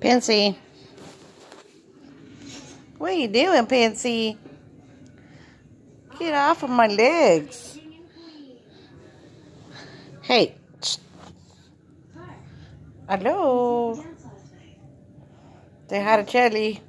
Pensy. What are you doing, Pensy? Get off of my legs. Hey. Hello. They had a jelly.